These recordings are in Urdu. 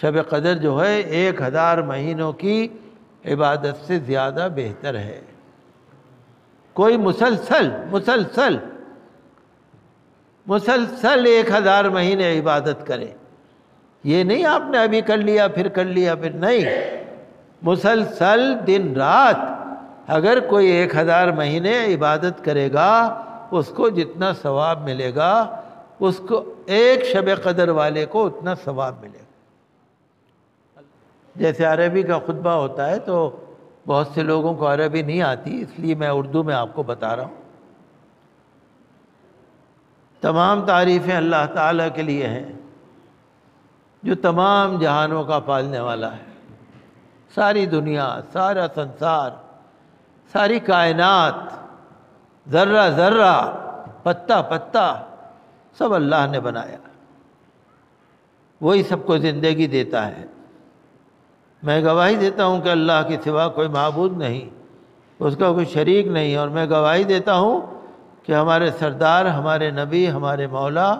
شب قدر جو ہے، ایک ہزار مہینوں کی عبادت سے زیادہ بہتر ہے۔ کوئی مسلسل مسلسل مسلسل ایک ہزار مہینے عبادت کرے۔ یہ نہیں آپ نے ابھی کر لیا، پھر کر لیا، پھر نہیں۔ مسلسل دن رات اگر کوئی ایک ہزار مہینے عبادت کرے گا، اس کو جتنا ثواب ملے گا، اس کو ایک شب قدر والے کو اتنا ثواب ملے گا۔ جیسے عربی کا خطبہ ہوتا ہے تو بہت سے لوگوں کو عربی نہیں آتی، اس لیے میں اردو میں آپ کو بتا رہا ہوں۔ تمام تعریفیں اللہ تعالیٰ کے لیے ہیں، جو تمام جہانوں کا پالنے والا ہے۔ ساری دنیا، سارا سنسار، ساری کائنات، ذرہ ذرہ، پتا پتا، سب اللہ نے بنایا۔ وہی سب کو زندگی دیتا ہے۔ میں گواہی دیتا ہوں کہ اللہ کے سوا کوئی معبود نہیں، اس کا کوئی شریک نہیں، اور میں گواہی دیتا ہوں کہ ہمارے سردار، ہمارے نبی، ہمارے مولا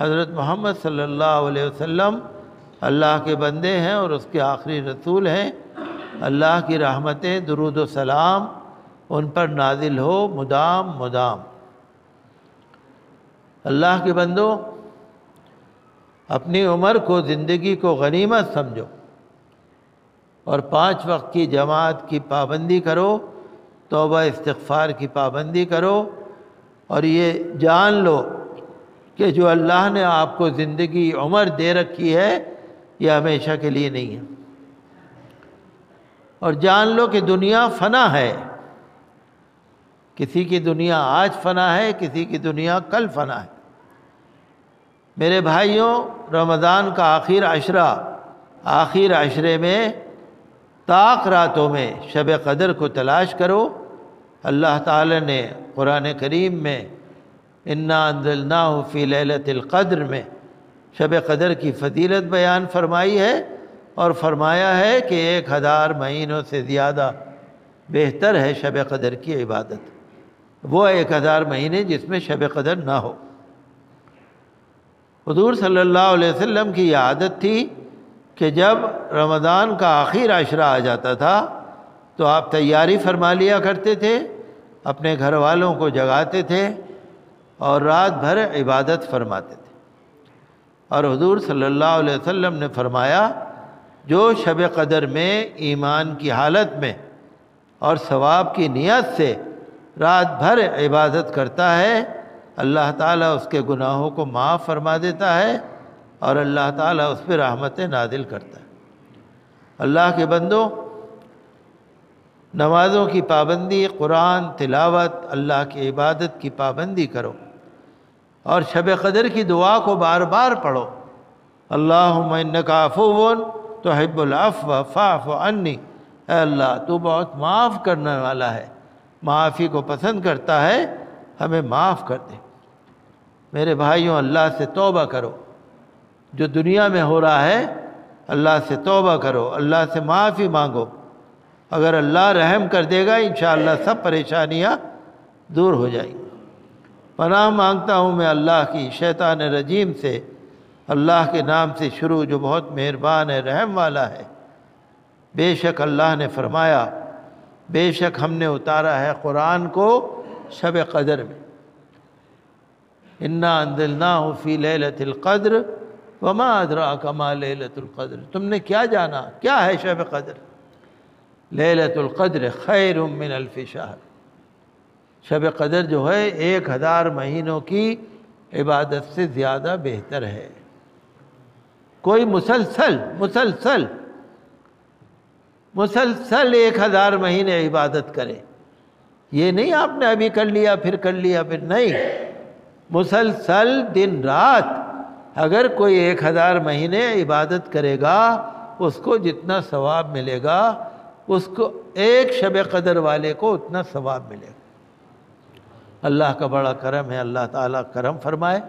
حضرت محمد صلی اللہ علیہ وسلم اللہ کے بندے ہیں اور اس کے آخری رسول ہیں۔ اللہ کی رحمتیں، درود و سلام ان پر نازل ہو، مدام مدام۔ اللہ کے بندو، اپنی عمر کو، زندگی کو غنیمت سمجھو۔ اور پانچ وقت کی جماعت کی پابندی کرو، توبہ استغفار کی پابندی کرو، اور یہ جان لو کہ جو اللہ نے آپ کو زندگی عمر دے رکھی ہے، یہ ہمیشہ کے لیے نہیں ہے۔ اور جان لو کہ دنیا فنا ہے۔ کسی کی دنیا آج فنا ہے، کسی کی دنیا کل فنا ہے۔ میرے بھائیوں، رمضان کا آخر عشرہ، آخر عشرے میں طاق راتوں میں شب قدر کو تلاش کرو۔ اللہ تعالیٰ نے قرآن کریم میں انا انزلناہ فی لیلت القدر میں شب قدر کی فضیلت بیان فرمائی ہے اور فرمایا ہے کہ ایک ہزار مہینوں سے زیادہ بہتر ہے شب قدر کی عبادت۔ وہ ایک ہزار مہینے جس میں شب قدر نہ ہو۔ حضور صلی اللہ علیہ وسلم کی یہ عادت تھی کہ جب رمضان کا آخر عشرہ آ جاتا تھا تو آپ تیاری فرما لیا کرتے تھے، اپنے گھر والوں کو جگاتے تھے اور رات بھر عبادت فرماتے تھے۔ اور حضور صلی اللہ علیہ وسلم نے فرمایا، جو شب قدر میں ایمان کی حالت میں اور ثواب کی نیت سے رات بھر عبادت کرتا ہے، اللہ تعالیٰ اس کے گناہوں کو معاف فرما دیتا ہے۔ اور اللہ تعالیٰ اس پہ رحمت نادل کرتا ہے۔ اللہ کے بندوں، نمازوں کی پابندی، قرآن، تلاوت، اللہ کی عبادت کی پابندی کرو۔ اور شب قدر کی دعا کو بار بار پڑھو۔ اللہم انکا عفوون تو حب العفو فاف عنی۔ اے اللہ، تو بہت معاف کرنے والا ہے۔ معافی کو پسند کرتا ہے، ہمیں معاف کر دے۔ میرے بھائیوں، اللہ سے توبہ کرو۔ جو دنیا میں ہو رہا ہے، اللہ سے توبہ کرو، اللہ سے معافی مانگو۔ اگر اللہ رحم کر دے گا، انشاءاللہ سب پریشانیاں دور ہو جائیں گی۔ پناہ مانگتا ہوں میں اللہ کی شیطان رجیم سے، اللہ کے نام سے شروع جو بہت مہربان ہے، رحم والا ہے۔ بے شک اللہ نے فرمایا، بے شک ہم نے اتارا ہے قرآن کو شب قدر میں۔ انا انزلناہ فی لیلت القدر وما ادراک ما لیلت القدر. تم نے کیا جانا؟ کیا ہے شب قدر؟ لیلت القدر خیر من الف شہر شب قدر جو ہے، ایک ہزار مہینوں کی عبادت سے زیادہ بہتر ہے۔ کوئی مسلسل مسلسل مسلسل ایک ہزار مہینے عبادت کرے۔ یہ نہیں آپ نے ابھی کر لیا، پھر کر لیا، پھر نہیں۔ مسلسل دن رات اگر کوئی ایک ہزار مہینے عبادت کرے گا، اس کو جتنا ثواب ملے گا، اس کو ایک شب قدر والے کو اتنا ثواب ملے گا۔ اللہ کا بڑا کرم ہے، اللہ تعالیٰ کرم فرمائے۔